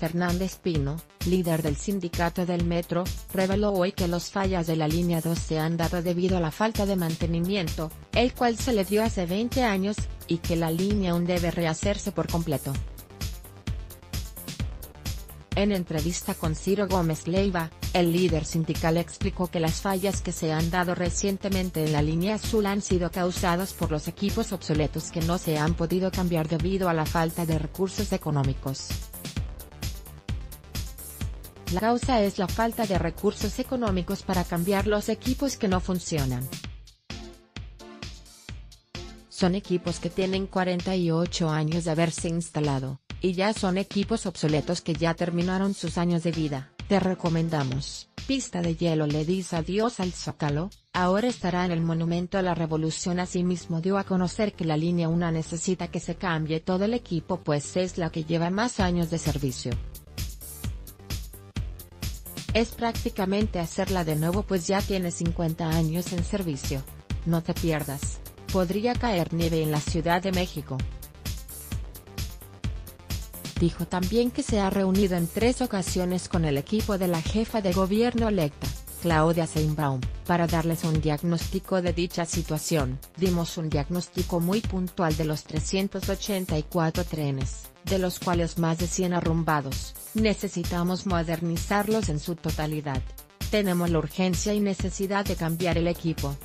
Fernández Pino, líder del sindicato del metro, reveló hoy que los fallas de la línea 2 se han dado debido a la falta de mantenimiento, el cual se le dio hace 20 años, y que la línea aún debe rehacerse por completo. En entrevista con Ciro Gómez Leiva, el líder sindical explicó que las fallas que se han dado recientemente en la línea azul han sido causadas por los equipos obsoletos que no se han podido cambiar debido a la falta de recursos económicos. La causa es la falta de recursos económicos para cambiar los equipos que no funcionan. Son equipos que tienen 48 años de haberse instalado, y ya son equipos obsoletos que ya terminaron sus años de vida. Te recomendamos, Pista de Hielo le dice adiós al Zócalo, ahora estará en el Monumento a la Revolución asimismo dio a conocer que la línea 1 necesita que se cambie todo el equipo pues es la que lleva más años de servicio. Es prácticamente hacerla de nuevo pues ya tiene 50 años en servicio. No te pierdas, podría caer nieve en la Ciudad de México. Dijo también que se ha reunido en tres ocasiones con el equipo de la jefa de gobierno electa, Claudia Sheinbaum, para darles un diagnóstico de dicha situación. Dimos un diagnóstico muy puntual de los 384 trenes, de los cuales más de 100 arrumbados, necesitamos modernizarlos en su totalidad. Tenemos la urgencia y necesidad de cambiar el equipo.